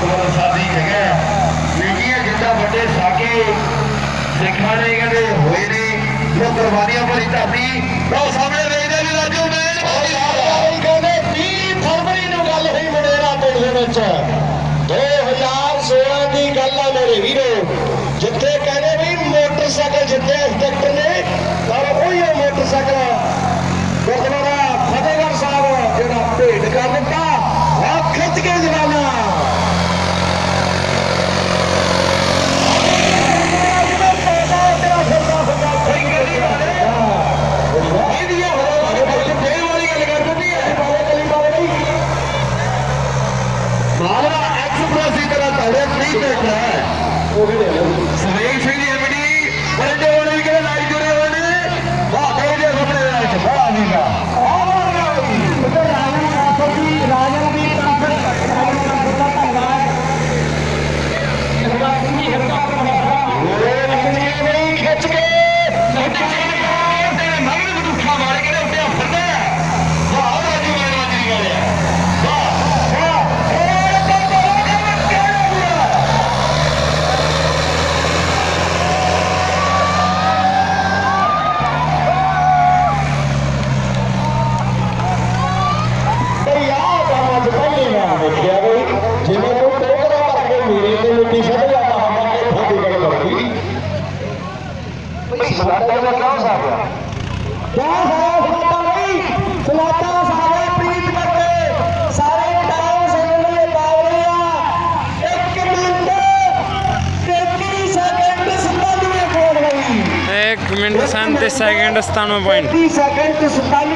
ਗੁਰਦੁਆਰਾ ਸਾਹਿਬ ਦੀ ਜਗ੍ਹਾ ਨਿੱਕੀਆਂ ਜਿੱਦਾਂ ਵੱਡੇ ਸਾਕੇ ਸਿੱਖਾਂ ਨੇ ਕਹਿੰਦੇ ਹੋਏ ਨੇ, ਉਹ ਕੁਰਬਾਨੀਆਂ ਭਰੀ ਧਰਤੀ। ਉਹ ਸਾਹਮਣੇ ਵੇਖਦੇ ਨੇ ਰਾਜੂ ਮੇਨ ਹੋਈ ਹਾਲਾਈ ਕਹਿੰਦੇ 30 ਫਰਵਰੀ ਨੂੰ ਗੱਲ ਹੋਈ ਮੜੇਰਾ ਪਿੰਡ ਦੇ ਵਿੱਚ। 2016 ਦੀ ਗੱਲ ਆ ਮੇਰੇ ਵੀਰੋ। ਮਾਲਵਾ ਐਕਸਪ੍ਰੈਸ ਦੀ ਤਰ੍ਹਾਂ ਤੁਹਾਡੇ ਫ੍ਰੀ ਬੈਠਾ ਹੈ। ਸਵੇਗ ਜਿਵੇਂ ਕੋਈ ਟੋਕਰਾ ਭਰ ਕੇ ਮੇਰੇ ਤੇ ਮਿੱਟੀ ਸੱਟ ਜਾਂਦਾ ਹੁੰਦਾ ਕਿ ਤੁਹਾਡੀ ਗੱਲ ਕਰਦੀ। ਬਈ ਸਲਾਟਾ ਦਾ ਕਿਉਂ ਸਾਰਿਆ ਕਿਆ ਸਾਰਾ ਸਲਾਟਾ ਬਈ ਸਲਾਟਾ ਸਾਰੇ ਪ੍ਰੀਤ ਕਰਦੇ ਸਾਰੇ ਟਾਈਮ ਸੁਣਨ ਲਈ ਪਾਵਲੇ ਆ। ਇੱਕ ਮਿੰਟ। 33 ਸੈਕਿੰਡ 97 ਕੋਡ ਬਈ 1 ਮਿੰਟ 37 ਸੈਕਿੰਡ 97 ਪੁਆਇੰਟ 30 ਸੈਕਿੰਡ 97